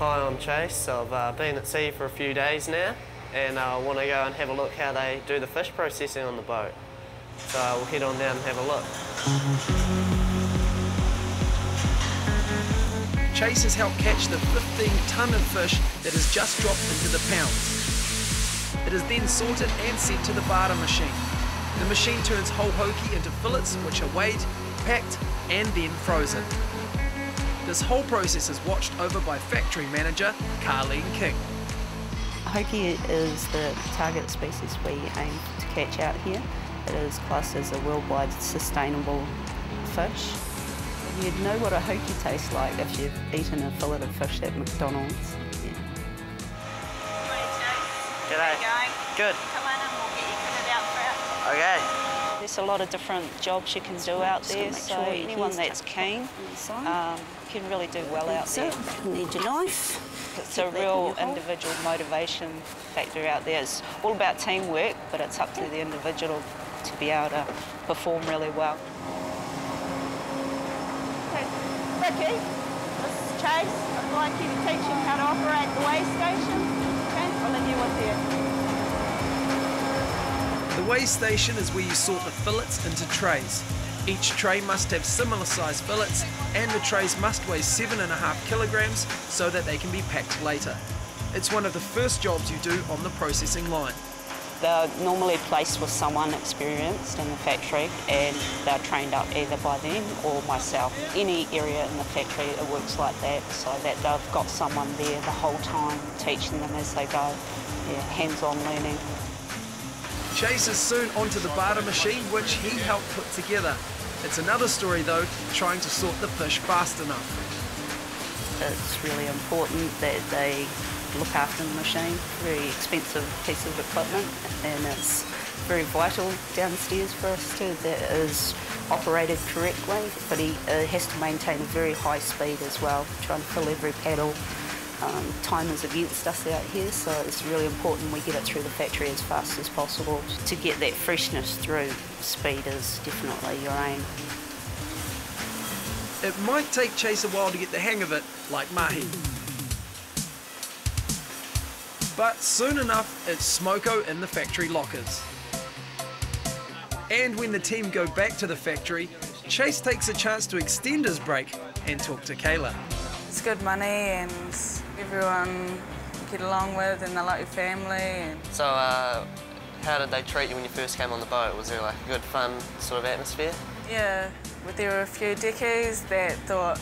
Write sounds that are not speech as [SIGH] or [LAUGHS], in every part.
Hi, I'm Chase. I've uh, been at sea for a few days now and I uh, want to go and have a look how they do the fish processing on the boat. So we'll head on down and have a look. Chase has helped catch the 15 tonne of fish that has just dropped into the pounds. It is then sorted and sent to the Baader machine. The machine turns whole hoki into fillets which are weighed, packed and then frozen. This whole process is watched over by factory manager Carleen King. Hoki is the target species we aim to catch out here. It is classed as a worldwide sustainable fish. You'd know what a hoki tastes like if you've eaten a fillet of fish at McDonald's. Yeah. G'day. Good. Come on and we'll get you kitted out for it. Okay. There's a lot of different jobs you can do out there, so sure anyone that's keen um, can really do well out there. You need your knife. It's a real individual motivation factor out there. It's all about teamwork, but it's up to the individual to be able to perform really well. Okay. Ricky, this is Chase. I'd like you to teach him how to operate the weigh station. Okay, I'll leave you with you. The weigh station is where you sort the fillets into trays. Each tray must have similar sized fillets and the trays must weigh 7.5 kilograms so that they can be packed later. It's one of the first jobs you do on the processing line. They're normally placed with someone experienced in the factory and they're trained up either by them or myself. Any area in the factory it works like that so that they've got someone there the whole time teaching them as they go. Yeah, hands-on learning. Chase is soon onto the Baader machine, which he helped put together. It's another story, though, trying to sort the fish fast enough. It's really important that they look after the machine. Very expensive piece of equipment, and it's very vital downstairs for us too that it is operated correctly, but he uh, has to maintain a very high speed as well, trying to fill every paddle um, time is against us out here, so it's really important we get it through the factory as fast as possible. To get that freshness through, speed is definitely your aim. It might take Chase a while to get the hang of it, like mahi. But soon enough, it's smoko in the factory lockers. And when the team go back to the factory, Chase takes a chance to extend his break and talk to Kayla. It's good money and everyone get along with and they like your family. So, uh, how did they treat you when you first came on the boat? Was there like a good, fun sort of atmosphere? Yeah, but there were a few dickies that thought,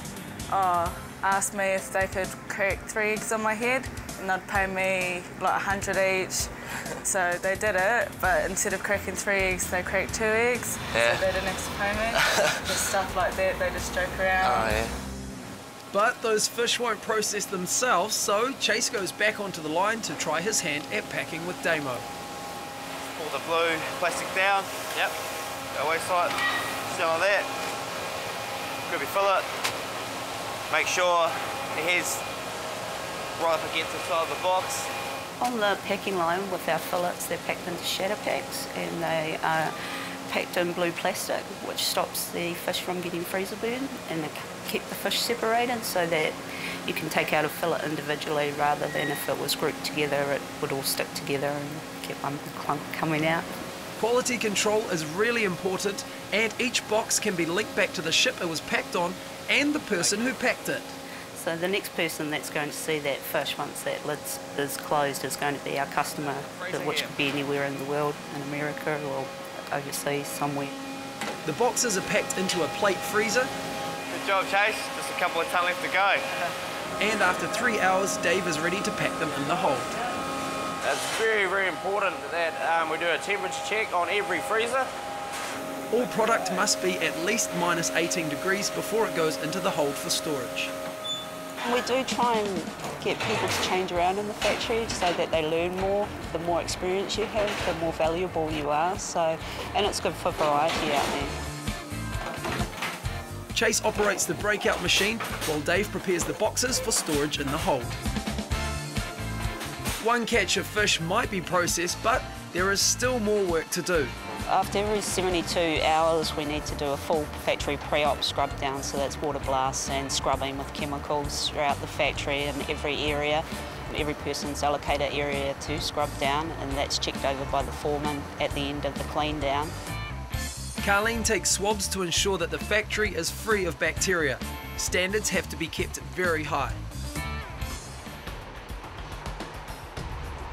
oh, asked me if they could crack three eggs on my head and they'd pay me like a hundred each. So they did it, but instead of cracking three eggs, they cracked two eggs. Yeah. So they didn't have to pay me. [LAUGHS] just stuff like that, they just joke around. Oh, yeah. But those fish won't process themselves, so Chase goes back onto the line to try his hand at packing with Damo. Pull the blue plastic down. Yep. Go waste side. Still on that. Could be fillet. Make sure the head's right up against the side of the box. On the packing line with our fillets, they're packed into shatter packs and they are packed in blue plastic, which stops the fish from getting freezer burn and keep the fish separated so that you can take out a fillet individually rather than if it was grouped together, it would all stick together and keep one clunk coming out. Quality control is really important and each box can be linked back to the ship it was packed on and the person who packed it. So the next person that's going to see that fish once that lid is closed is going to be our customer, which could be anywhere in the world, in America or overseas somewhere. The boxes are packed into a plate freezer Good job, Chase. Just a couple of ton left to go. [LAUGHS] and after three hours, Dave is ready to pack them in the hold. It's very, very important that um, we do a temperature check on every freezer. All product must be at least minus 18 degrees before it goes into the hold for storage. We do try and get people to change around in the factory so that they learn more. The more experience you have, the more valuable you are. So, and it's good for variety out there. Chase operates the breakout machine while Dave prepares the boxes for storage in the hold. One catch of fish might be processed, but there is still more work to do. After every 72 hours, we need to do a full factory pre-op scrub down, so that's water blasts and scrubbing with chemicals throughout the factory and every area. Every person's allocated area to scrub down, and that's checked over by the foreman at the end of the clean down. Carleen takes swabs to ensure that the factory is free of bacteria. Standards have to be kept very high.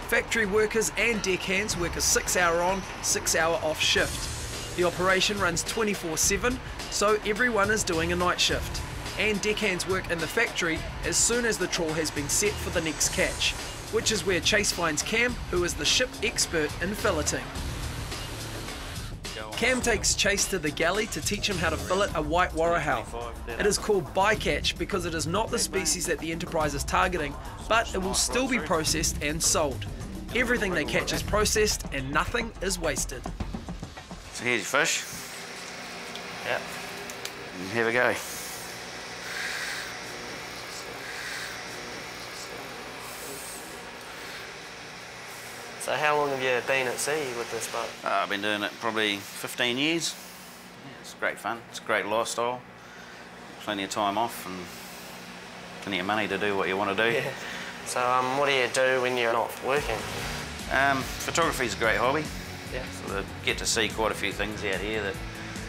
Factory workers and deckhands work a six hour on, six hour off shift. The operation runs 24 7, so everyone is doing a night shift. And deckhands work in the factory as soon as the trawl has been set for the next catch, which is where Chase finds Cam, who is the ship expert in filleting. Cam takes Chase to the galley to teach him how to fillet a white warehou. It is called bycatch because it is not the species that the Enterprise is targeting, but it will still be processed and sold. Everything they catch is processed and nothing is wasted. So here's your fish. Yep. And here we go. So how long have you been at sea with this boat? Uh, I've been doing it probably 15 years. Yeah, it's great fun. It's a great lifestyle. Plenty of time off and plenty of money to do what you want to do. Yeah. So um, what do you do when you're not working? Um, photography is a great hobby. Yeah. So I get to see quite a few things out here that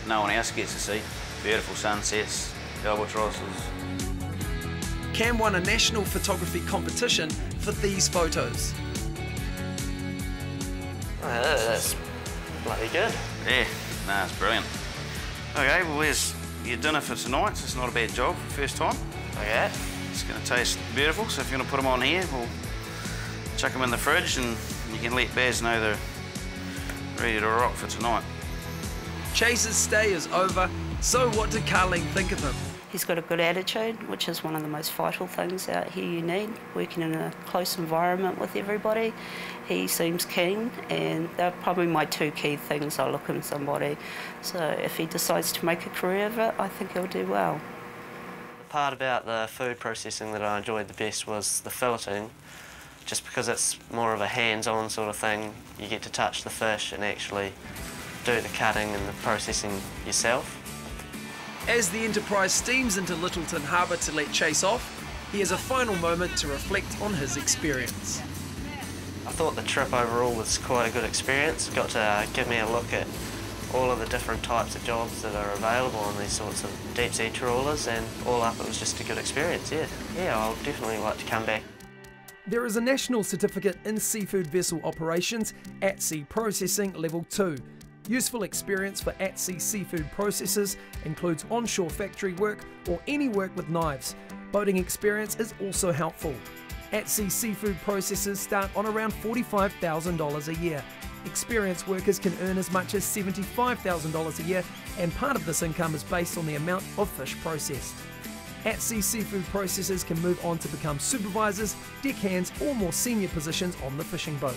no one else gets to see. Beautiful sunsets, albatrosses. Cam won a national photography competition for these photos. Oh, that's bloody good. Yeah, no, it's brilliant. Okay, well, there's your dinner for tonight. It's not a bad job, first time. Okay. It's going to taste beautiful, so if you want to put them on here, we'll chuck them in the fridge and you can let Baz know they're ready to rock for tonight. Chase's stay is over, so what did Carleen think of him? He's got a good attitude, which is one of the most vital things out here you need, working in a close environment with everybody. He seems keen, and they're probably my two key things I look in somebody. So if he decides to make a career of it, I think he'll do well. Part about the food processing that I enjoyed the best was the filleting, just because it's more of a hands-on sort of thing. You get to touch the fish and actually do the cutting and the processing yourself. As the Enterprise steams into Lyttelton Harbour to let Chase off, he has a final moment to reflect on his experience. I thought the trip overall was quite a good experience. Got to uh, give me a look at all of the different types of jobs that are available on these sorts of deep sea trawlers and all up it was just a good experience, yeah. Yeah, I'll definitely like to come back. There is a national certificate in seafood vessel operations at sea processing level 2. Useful experience for at sea seafood processors includes onshore factory work or any work with knives. Boating experience is also helpful. At sea seafood processors start on around $45,000 a year. Experienced workers can earn as much as $75,000 a year, and part of this income is based on the amount of fish processed. At sea seafood processors can move on to become supervisors, deckhands, or more senior positions on the fishing boat.